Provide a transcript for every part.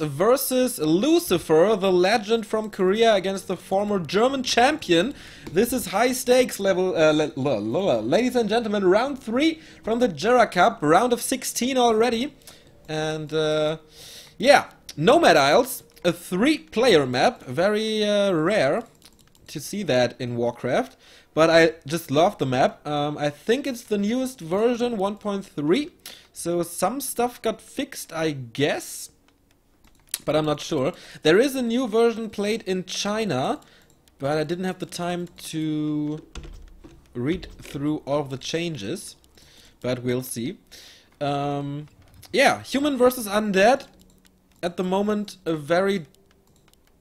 versus Lucifer, the legend from Korea against the former German champion. This is high stakes level, uh, ladies and gentlemen, round 3 from the GERA Cup, round of 16 already. And uh, yeah, Nomad Isles, a three player map, very uh, rare to see that in Warcraft. But I just love the map. Um, I think it's the newest version, 1.3. So some stuff got fixed, I guess. But I'm not sure. There is a new version played in China. But I didn't have the time to read through all the changes. But we'll see. Um, yeah, human versus undead. At the moment, a very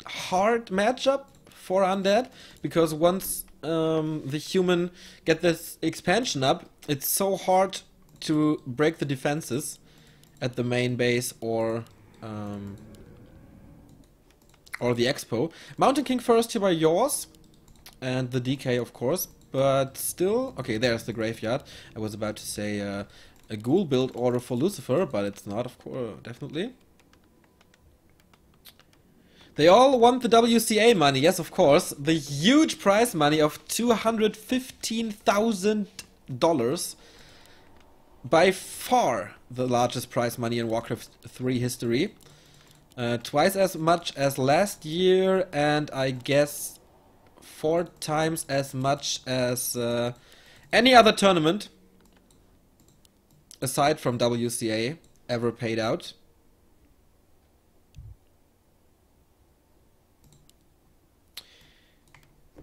hard matchup for undead. Because once um, the human get this expansion up, it's so hard to break the defenses at the main base or um, or the expo. Mountain King first here by yAwS and the DK of course, but still okay. There's the graveyard. I was about to say uh, a ghoul build order for Lucifer, but it's not, of course, definitely. They all want the WCA money, yes, of course. The huge prize money of $215,000. By far the largest prize money in Warcraft 3 history. Uh, twice as much as last year, and I guess four times as much as uh, any other tournament aside from WCA ever paid out.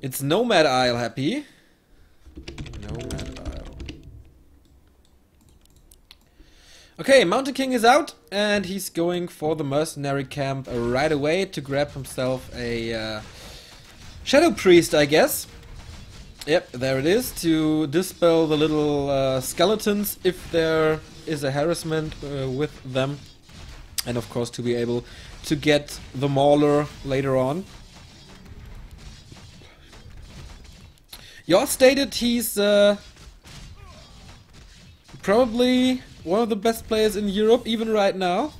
It's Nomad Isle happy. Nomad Isle. Okay, Mountain King is out and he's going for the mercenary camp right away to grab himself a uh, Shadow Priest, I guess. Yep, there it is, to dispel the little uh, skeletons if there is a harassment uh, with them. And of course to be able to get the Mauler later on. yAwS stated he's uh, probably one of the best players in Europe, even right now.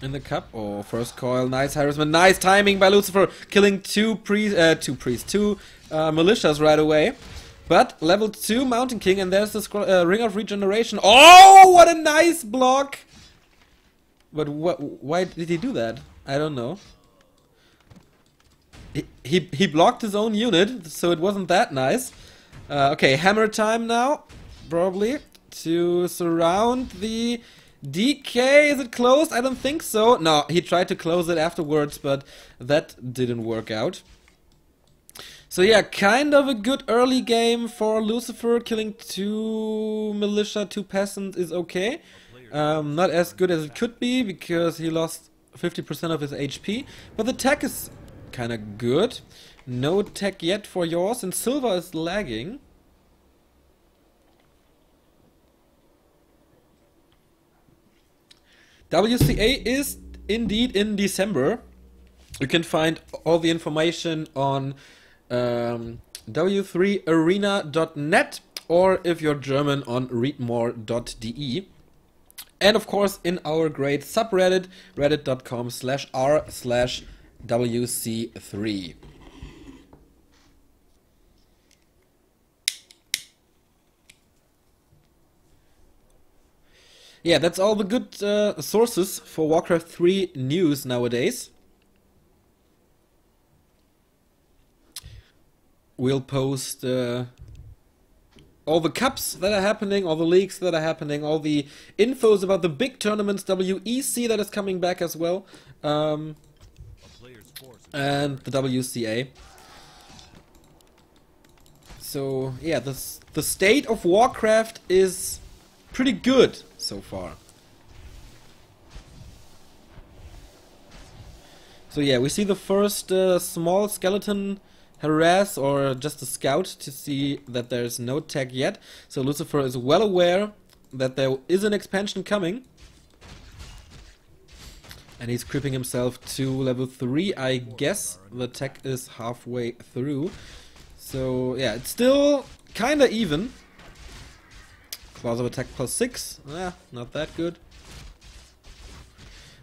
In the cup. Oh, first coil, nice harassment, nice timing by Lucifer, killing two priests, uh, two priests, two uh, militias right away. But level 2 Mountain King, and there's the uh, Ring of Regeneration. Oh, what a nice block! But what? why did he do that? I don't know. He, he, blocked his own unit, so it wasn't that nice. Uh, okay, hammer time now, probably, to surround the DK. Is it closed? I don't think so. No, he tried to close it afterwards, but that didn't work out. So yeah, kind of a good early game for Lucifer. Killing two militia, two peasants is okay. Um, not as good as it could be because he lost 50% of his HP. But the tech is kind of good. No tech yet for yAwS, and silver is lagging. WCA is indeed in December. You can find all the information on um, w3arena.net or if you're German on readmore.de. And of course in our great subreddit, reddit.com slash r slash WC3. Yeah, that's all the good uh, sources for Warcraft 3 news nowadays. We'll post uh, all the cups that are happening, all the leagues that are happening, all the infos about the big tournaments, WEC that is coming back as well. Um, and the WCA. So yeah, the the state of Warcraft is pretty good so far. So yeah, we see the first uh, small skeleton harass or just a scout to see that there's no tag yet. So Lucifer is well aware that there is an expansion coming. And he's creeping himself to level 3. I guess the tech is halfway through. So, yeah, it's still kinda even. Claws of attack plus 6. Yeah, not that good.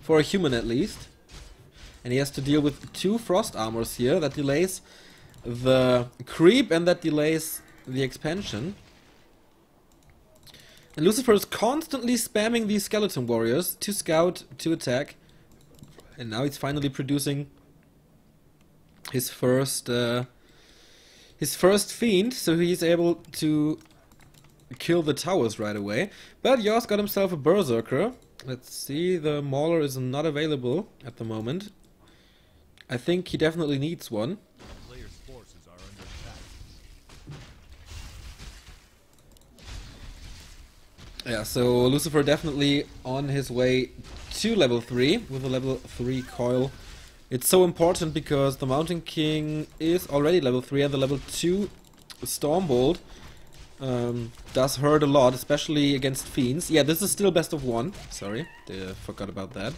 for a human at least. And he has to deal with two frost armors here that delays the creep and that delays the expansion. And Lucifer is constantly spamming these skeleton warriors to scout, to attack. And now he's finally producing his first uh, his first fiend, so he's able to kill the towers right away. But yAwS got himself a berserker. Let's see, the mauler is not available at the moment. I think he definitely needs one. Yeah, so Lucifer definitely on his way to level 3 with a level 3 coil. It's so important because the Mountain King is already level 3 and the level 2 Stormbolt um, does hurt a lot, especially against Fiends. Yeah, this is still best of one. Sorry, I forgot about that.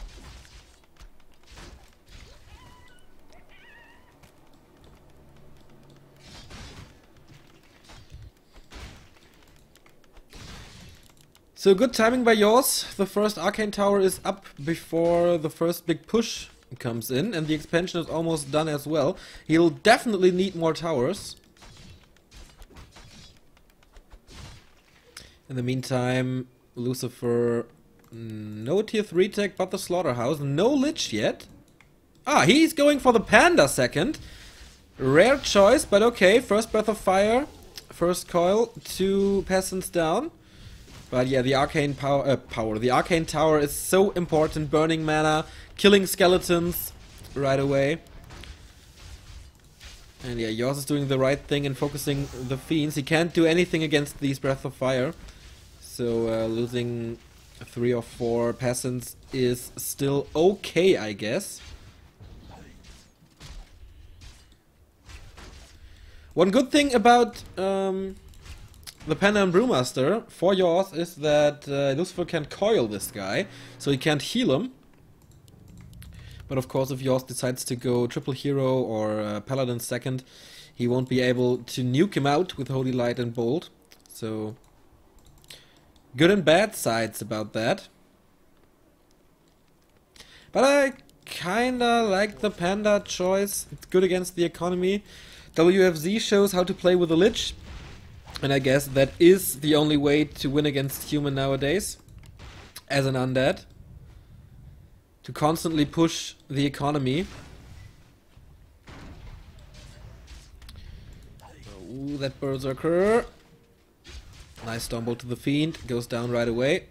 So good timing by yAwS. The first Arcane Tower is up before the first big push comes in, and the expansion is almost done as well. He'll definitely need more towers. In the meantime, Lucifer, no tier 3 tech, but the Slaughterhouse. No Lich yet. Ah, he's going for the Panda second. Rare choice, but okay. First Breath of Fire, first Coil, two Peasants down. But yeah, the arcane power, uh, power, the arcane tower is so important. Burning mana, killing skeletons right away. And yeah, yAwS is doing the right thing and focusing the fiends. He can't do anything against these Breath of Fire. So uh, losing three or four peasants is still okay, I guess. One good thing about um, the Panda and Brewmaster for yAwS is that uh, Lucifer can coil this guy, so he can't heal him. But of course, if yAwS decides to go triple hero or uh, paladin second, he won't be able to nuke him out with Holy Light and Bolt. So, good and bad sides about that. But I kinda like the Panda choice. It's good against the economy. WFZ shows how to play with a Lich. And I guess that is the only way to win against human nowadays. As an undead. To constantly push the economy. Ooh, that berserker. Nice stumble to the fiend. Goes down right away.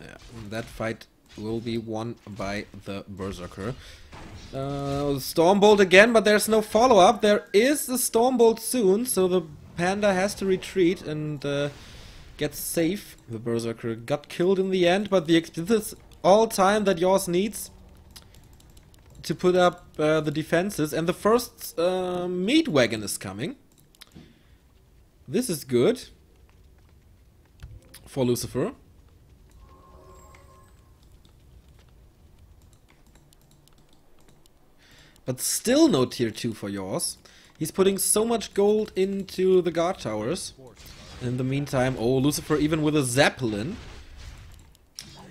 Yeah, that fight will be won by the berserker. Uh, Stormbolt again, but there's no follow-up. There is a Stormbolt soon, so the Panda has to retreat and uh, get safe. The Berserker got killed in the end, but the this is all time that yAwS needs to put up uh, the defenses. And the first uh, meat wagon is coming. This is good for Lucifer. But still no tier 2 for yAwS. He's putting so much gold into the guard towers. In the meantime, oh, Lucifer even with a Zeppelin.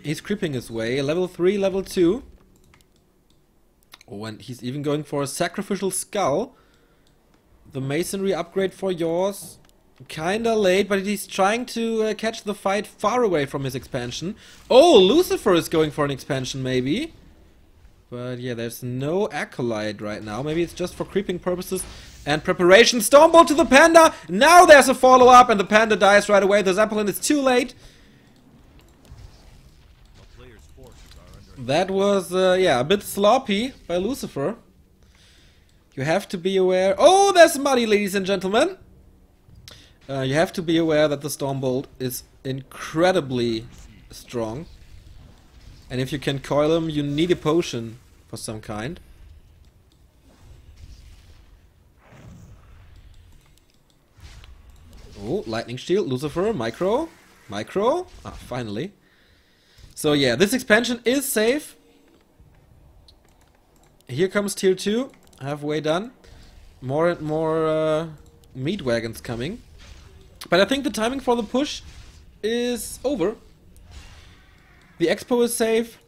He's creeping his way. Level 3, level 2. Oh, and he's even going for a Sacrificial Skull. The Masonry upgrade for yAwS. Kinda late, but he's trying to uh, catch the fight far away from his expansion. Oh, Lucifer is going for an expansion, maybe. But yeah, there's no Acolyte right now. Maybe it's just for creeping purposes and preparation. Stormbolt to the Panda! Now there's a follow-up and the Panda dies right away. The Zeppelin is too late. That was, uh, yeah, a bit sloppy by Lucifer. You have to be aware... Oh, there's money, ladies and gentlemen! Uh, you have to be aware that the Stormbolt is incredibly strong. And if you can coil him, you need a potion for some kind. Oh, Lightning Shield, Lucifer, Micro, Micro. Ah, finally. So yeah, this expansion is safe. Here comes tier 2, halfway done. More and more uh, meat wagons coming. But I think the timing for the push is over. The expo is safe.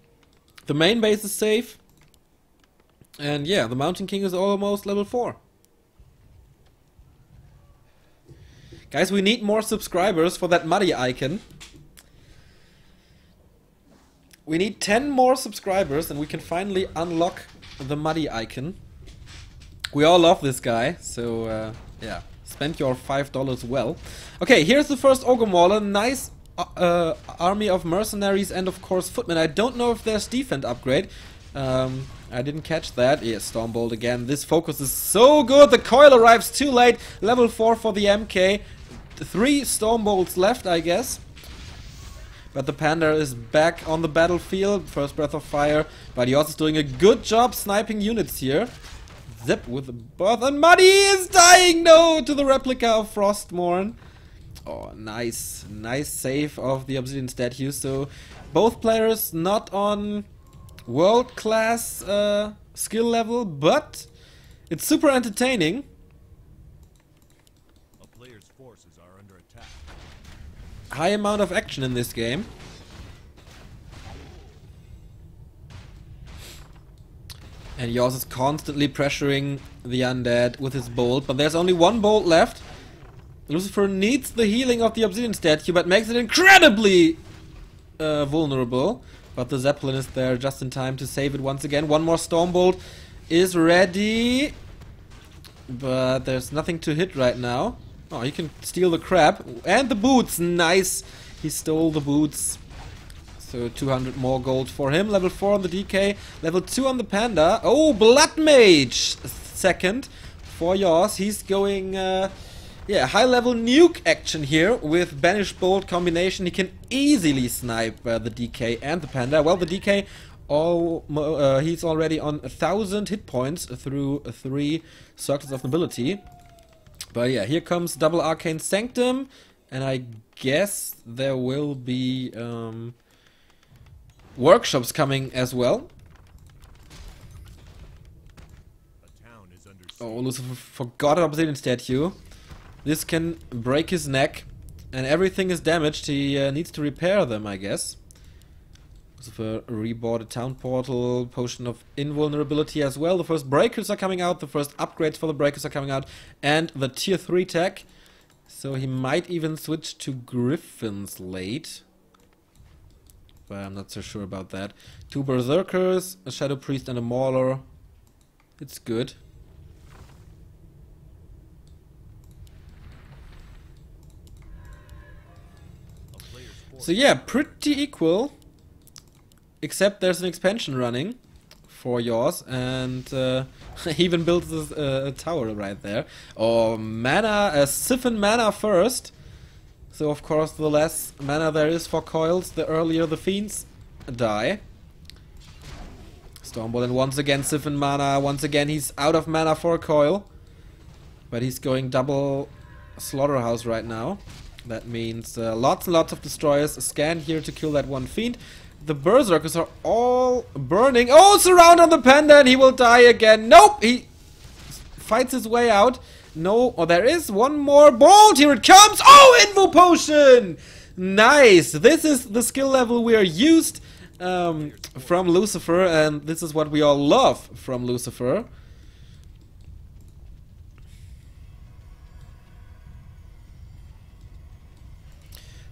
The main base is safe. And yeah, the Mountain King is almost level 4. Guys, we need more subscribers for that muddy icon. We need 10 more subscribers and we can finally unlock the muddy icon. We all love this guy, so uh, yeah, spend your $5 well. Okay, here's the first Ogre Mauler. Nice uh, uh, army of mercenaries and of course footmen. I don't know if there's defense upgrade. Um, I didn't catch that. Yeah, Stormbolt again. This focus is so good. The coil arrives too late. Level 4 for the MK. Three Stormbolts left, I guess. But the Panda is back on the battlefield. First Breath of Fire. But he also is doing a good job sniping units here. Zip with the birth. And Muddy is dying! No! To the replica of Frostmourne. Oh, nice. Nice save of the Obsidian statue. So, both players not on world-class uh, skill level, but it's super entertaining. High amount of action in this game. And yAwS is constantly pressuring the undead with his bolt, but there's only one bolt left. Lucifer needs the healing of the obsidian statue, but makes it incredibly uh, vulnerable. But the Zeppelin is there just in time to save it once again. One more Stormbolt is ready. But there's nothing to hit right now. Oh, he can steal the crab. And the boots! Nice! He stole the boots. So 200 more gold for him. Level 4 on the DK. Level 2 on the Panda. Oh, Blood Mage! Second for yAwS. He's going... Uh, yeah, high level nuke action here with Banish Bolt combination. He can easily snipe uh, the DK and the Panda. Well, the DK, all, uh, he's already on a thousand hit points through three circlets of nobility. But yeah, here comes double Arcane Sanctum, and I guess there will be um, workshops coming as well. Oh, Lucifer forgot an Obsidian Statue. This can break his neck, and everything is damaged. He uh, needs to repair them, I guess. So rebought a town portal, potion of invulnerability as well. The first breakers are coming out, the first upgrades for the breakers are coming out, and the tier 3 tech. So he might even switch to griffins late. But I'm not so sure about that. Two berserkers, a shadow priest and a mauler. It's good. So yeah, pretty equal. Except there's an expansion running for yAwS, and uh, even builds a, a, tower right there. Or oh, mana, a siphon mana first. So of course the less mana there is for coils, the earlier the fiends die. Stormbolt and once again siphon mana, once again he's out of mana for a coil. But he's going double slaughterhouse right now. That means uh, lots and lots of destroyers. Scan here to kill that one fiend. The berserkers are all burning. Oh, surround on the panda and he will die again. Nope, he fights his way out. No, oh, there is one more bolt. Here it comes. Oh, Invo Potion. Nice. This is the skill level we are used um, from Lucifer, and this is what we all love from Lucifer.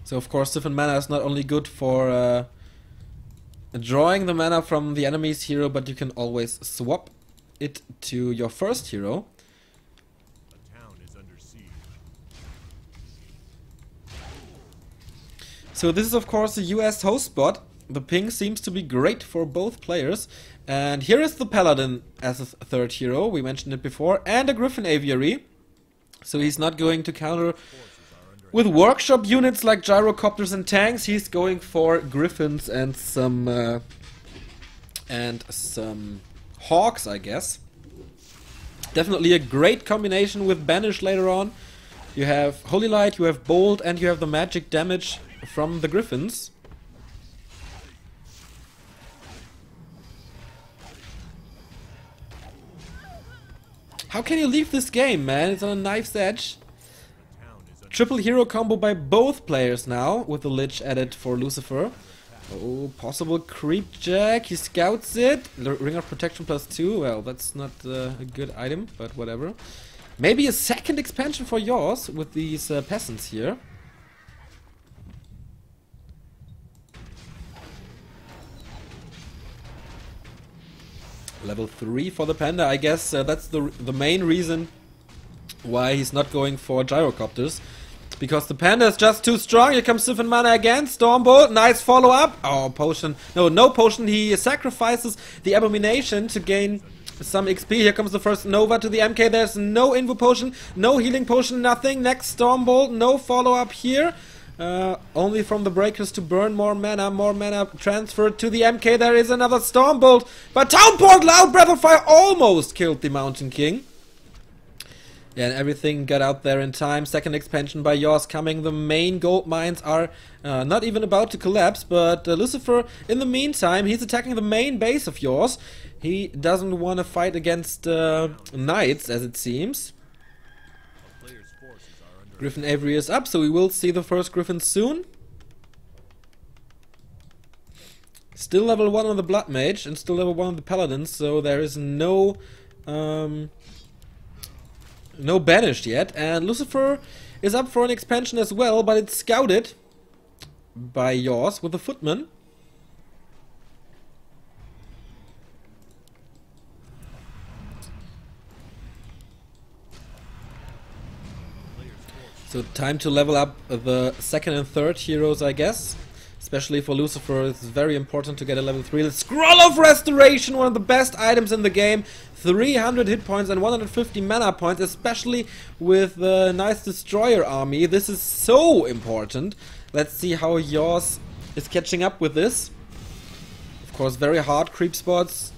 So of course Siphon Mana is not only good for uh, drawing the mana from the enemy's hero, but you can always swap it to your first hero. So this is of course a US host bot. The ping seems to be great for both players. And here is the Paladin as a third hero, we mentioned it before, and a Griffin Aviary. So he's not going to counter with workshop units like gyrocopters and tanks, he's going for griffins and some uh, and some hawks, I guess. Definitely a great combination with banish later on. You have holy light, you have bolt, and you have the magic damage from the griffins. How can you leave this game, man? It's on a knife's edge. Triple hero combo by both players now, with the Lich added for Lucifer. Oh, possible creep jack. He scouts it. Ring of protection plus two. Well, that's not uh, a good item, but whatever. Maybe a second expansion for yAwS with these uh, peasants here. Level 3 for the panda. I guess uh, that's the, the main reason why he's not going for gyrocopters. Because the panda is just too strong. Here comes Siphon Mana again. Stormbolt. Nice follow up. Oh, potion. No, no potion. He sacrifices the Abomination to gain some XP. Here comes the first Nova to the MK. There's no Invo Potion. No healing potion. Nothing. Next Stormbolt. No follow up here. Uh, only from the breakers to burn more mana, more mana transferred to the MK. There is another Stormbolt, but Townport Loud Breath of Fire almost killed the Mountain King. Yeah, and everything got out there in time. Second expansion by yAwS coming. The main gold mines are uh, not even about to collapse, but uh, Lucifer, in the meantime, he's attacking the main base of yAwS. He doesn't want to fight against uh, knights, as it seems. Griffin Aviary is up, so we will see the first Griffin soon. Still level 1 on the Blood Mage, and still level 1 on the Paladins, so there is no... Um, no banished yet, and Lucifer is up for an expansion as well, but it's scouted by yAwS with the Footman. So time to level up the second and third heroes, I guess. Especially for Lucifer, it's very important to get a level 3. The Scroll of Restoration, one of the best items in the game. 300 hit points and 150 mana points, especially with the nice Destroyer army. This is so important. Let's see how yAwS is catching up with this. Of course, very hard creep spots.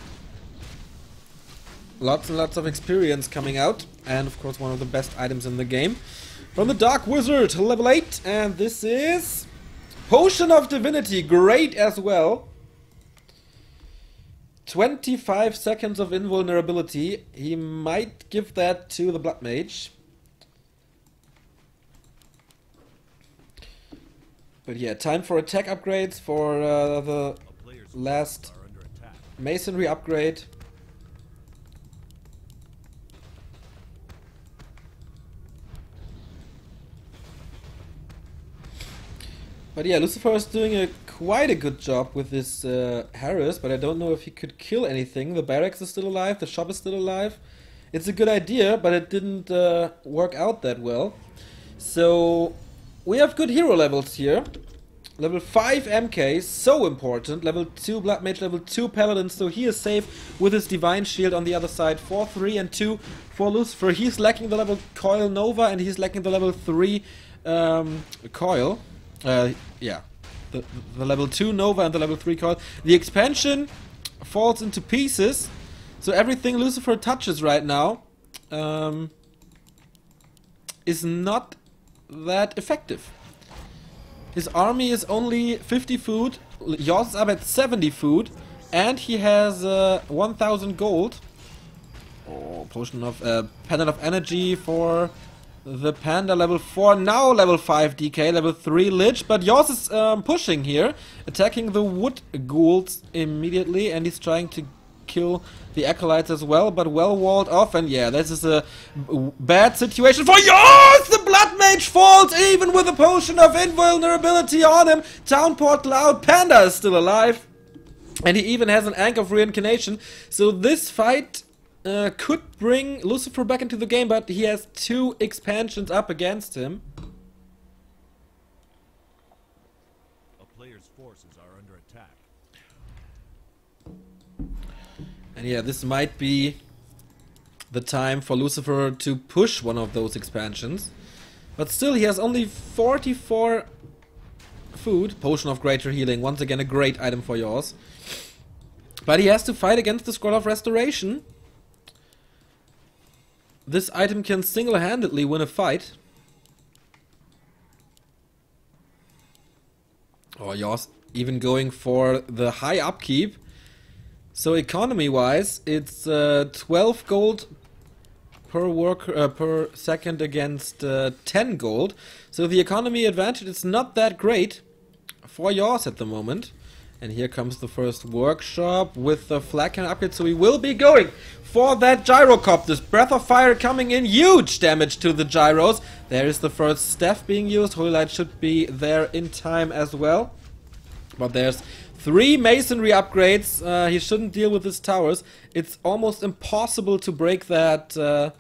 Lots and lots of experience coming out. And of course, one of the best items in the game. From the Dark Wizard, level 8. And this is... Potion of Divinity, great as well. 25 seconds of invulnerability. He might give that to the Blood Mage. But yeah, time for attack upgrades for uh, the last Masonry upgrade. But yeah, Lucifer is doing a quite a good job with this uh, Harris, but I don't know if he could kill anything. The barracks is still alive, the shop is still alive. It's a good idea, but it didn't uh, work out that well. So we have good hero levels here. Level 5 MK, so important. Level 2 Blood Mage, level 2 Paladin, so he is safe with his Divine Shield on the other side. 4, 3 and 2 for Lucifer. He's lacking the level Coil Nova and he's lacking the level 3 um, Coil. Uh, yeah. The, the level 2 Nova and the level 3 card. The expansion falls into pieces. So everything Lucifer touches right now um, is not that effective. His army is only 50 food. yAwS is up at 70 food. And he has uh, 1000 gold. Oh, potion of uh, pendant of energy for the Panda level 4, now level 5 DK, level 3 Lich, but yAwS is um, pushing here, attacking the Wood Ghouls immediately, and he's trying to kill the Acolytes as well, but well walled off, and yeah, this is a bad situation for yAwS! The Blood Mage falls, even with a potion of invulnerability on him! Townport Loud Panda is still alive, and he even has an Ankh of Reincarnation, so this fight uh, could bring Lucifer back into the game, but he has two expansions up against him. A player's forces are under attack. And yeah, this might be the time for Lucifer to push one of those expansions. But still, he has only 44 food. Potion of Greater Healing, once again a great item for yAwS. But he has to fight against the Scroll of Restoration. This item can single-handedly win a fight. Or oh, yAwS even going for the high upkeep. So economy-wise, it's uh, 12 gold per worker uh, per second against uh, 10 gold. So the economy advantage is not that great for yAwS at the moment. And here comes the first workshop with the flak cannon upgrade. So we will be going for that gyrocopters. Breath of Fire coming in. Huge damage to the gyros. There is the first staff being used. Holy Light should be there in time as well. But there's three masonry upgrades. Uh, he shouldn't deal with his towers. It's almost impossible to break that... Uh,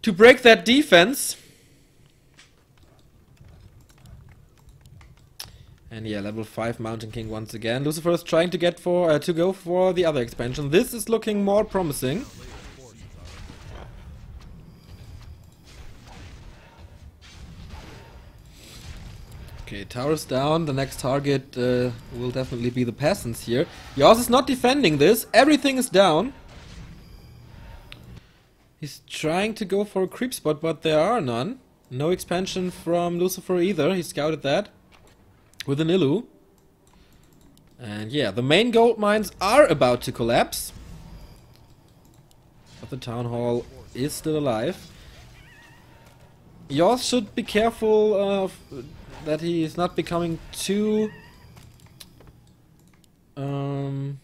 to break that defense. And yeah, level 5 Mountain King once again. Lucifer is trying to get for uh, to go for the other expansion. This is looking more promising. Okay, towers down. The next target uh, will definitely be the peasants here. yAwS is not defending this. Everything is down. He's trying to go for a creep spot, but there are none. No expansion from Lucifer either. He scouted that with an Illu. And yeah, the main gold mines are about to collapse. But the town hall is still alive. yAwS should be careful of that he is not becoming too um,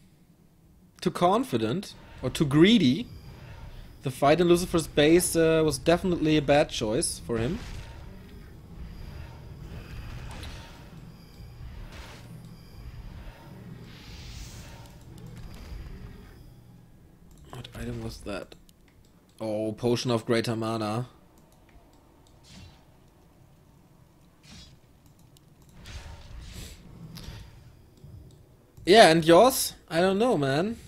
too confident or too greedy. The fight in Lucifer's base uh, was definitely a bad choice for him. What item was that? Oh, Potion of Greater Mana. Yeah, and yAwS? I don't know, man.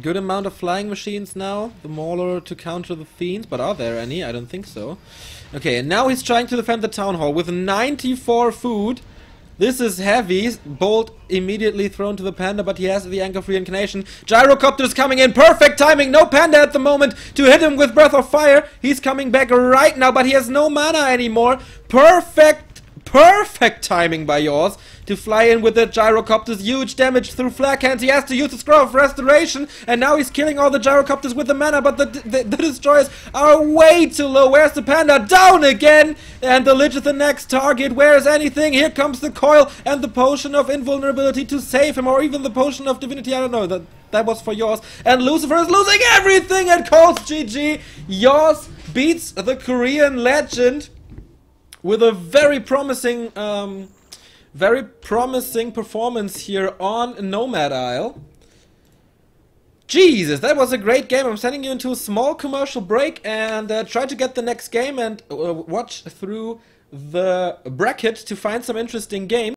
Good amount of flying machines now. The Mauler to counter the Fiends, but are there any? I don't think so. Okay, and now he's trying to defend the Town Hall with 94 food. This is heavy. Bolt immediately thrown to the Panda, but he has the Ankh of Reincarnation. Gyrocopters coming in. Perfect timing. No Panda at the moment to hit him with Breath of Fire. He's coming back right now, but he has no mana anymore. Perfect perfect timing by yAwS to fly in with the gyrocopters. Huge damage through flak hands. He has to use the scroll of restoration, and now he's killing all the gyrocopters with the mana. But the, the, the destroyers are way too low. Where's the panda? Down again, and the lich is the next target. Where's anything? Here comes the coil and the potion of invulnerability to save him, or even the potion of divinity. I don't know. That that was for yAwS. And Lucifer is losing everything and calls GG. yAwS beats the Korean legend with a very promising, um, very promising performance here on Nomad Isle. Jesus, that was a great game. I'm sending you into a small commercial break and uh, try to get the next game and uh, watch through the bracket to find some interesting games.